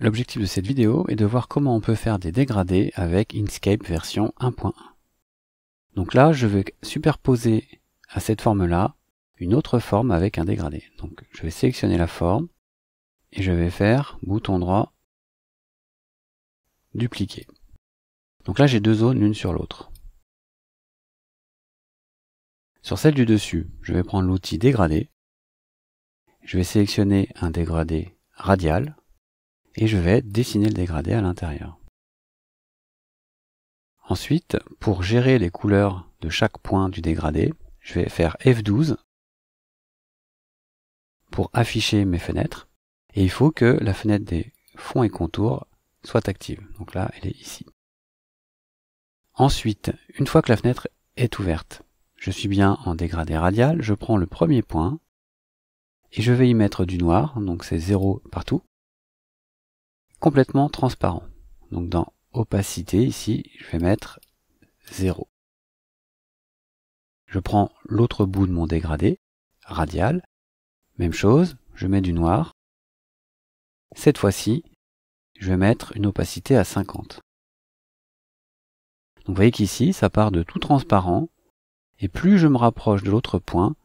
L'objectif de cette vidéo est de voir comment on peut faire des dégradés avec Inkscape version 1.1. Donc là, je vais superposer à cette forme-là une autre forme avec un dégradé. Donc je vais sélectionner la forme et je vais faire bouton droit, dupliquer. Donc là, j'ai deux zones l'une sur l'autre. Sur celle du dessus, je vais prendre l'outil dégradé. Je vais sélectionner un dégradé radial et je vais dessiner le dégradé à l'intérieur. Ensuite, pour gérer les couleurs de chaque point du dégradé, je vais faire F12 pour afficher mes fenêtres. Et il faut que la fenêtre des fonds et contours soit active. Donc là, elle est ici. Ensuite, une fois que la fenêtre est ouverte, je suis bien en dégradé radial, je prends le premier point et je vais y mettre du noir, donc c'est 0 partout complètement transparent. Donc dans opacité, ici, je vais mettre 0. Je prends l'autre bout de mon dégradé, radial, même chose, je mets du noir. Cette fois-ci, je vais mettre une opacité à 50. Donc vous voyez qu'ici, ça part de tout transparent, et plus je me rapproche de l'autre point,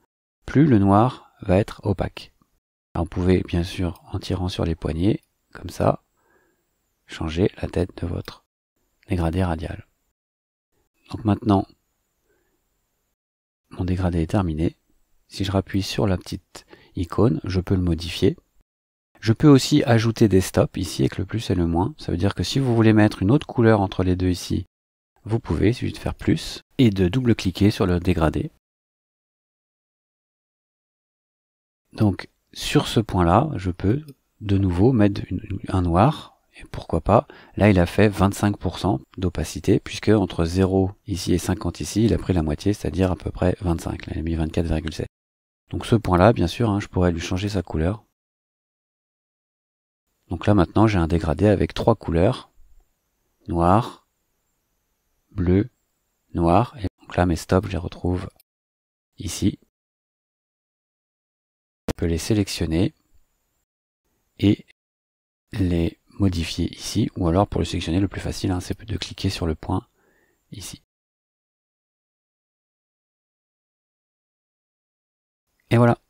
plus le noir va être opaque. Vous pouvez bien sûr, en tirant sur les poignets, comme ça, changer la tête de votre dégradé radial. Donc maintenant, mon dégradé est terminé. Si je rappuie sur la petite icône, je peux le modifier. Je peux aussi ajouter des stops ici avec le plus et le moins. Ça veut dire que si vous voulez mettre une autre couleur entre les deux ici, vous pouvez, il suffit de faire plus et de double-cliquer sur le dégradé. Donc sur ce point-là, je peux de nouveau mettre un noir et pourquoi pas, là il a fait 25% d'opacité, puisque entre 0 ici et 50 ici, il a pris la moitié, c'est-à-dire à peu près 25. Là il a mis 24,7. Donc ce point-là, bien sûr, hein, je pourrais lui changer sa couleur. Donc là maintenant j'ai un dégradé avec trois couleurs. Noir, bleu, noir. Et donc là mes stops, je les retrouve ici. Je peux les sélectionner et les modifier ici, ou alors pour le sélectionner le plus facile, hein, c'est de cliquer sur le point ici. Et voilà.